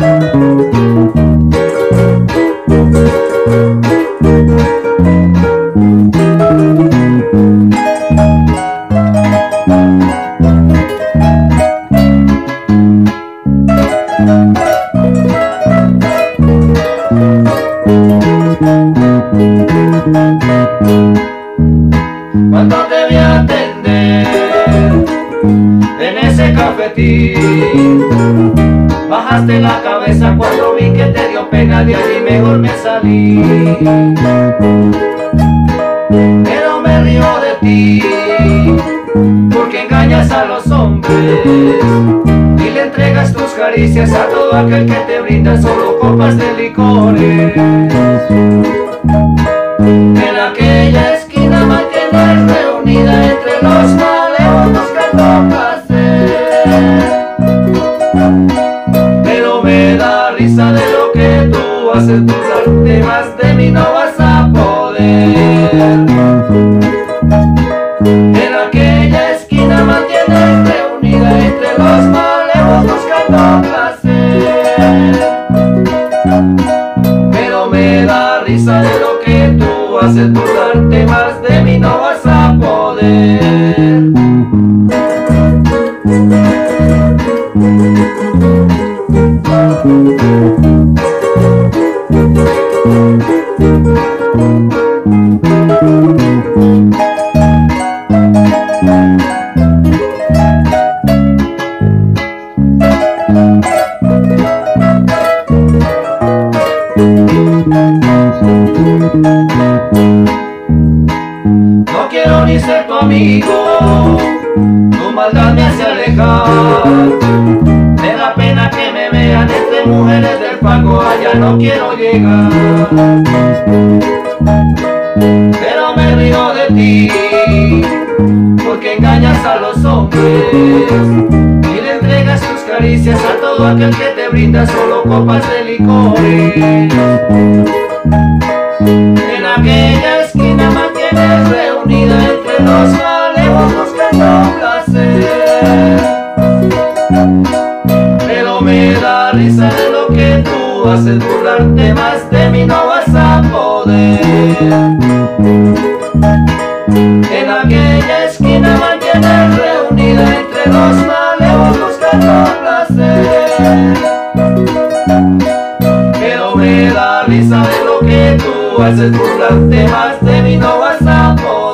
Cuando Bajaste la cabeza cuando vi que te dio pena de allí mejor me salí. Pero me río de ti Porque engañas a los hombres Y le entregas tus caricias a todo aquel que te brinda solo copas de licores risa de lo que tú haces burlarte más de mí no vas a poder. En aquella esquina mantienes reunida entre los malevos buscando placer. Pero me da risa de lo que tú haces burlarte más de mí no vas a poder No quiero ni ser tu amigo, mujeres del fango, allá no quiero llegar. Pero me río de ti, porque engañas a los hombres y le entregas tus caricias a todo aquel que te brinda solo copas de licores. Que tú haces burlarte más de mí no vas a poder. En aquella esquina mantienes reunida entre los malevos buscando placer. Pero me da risa de lo que tú haces burlarte más de mí no vas a poder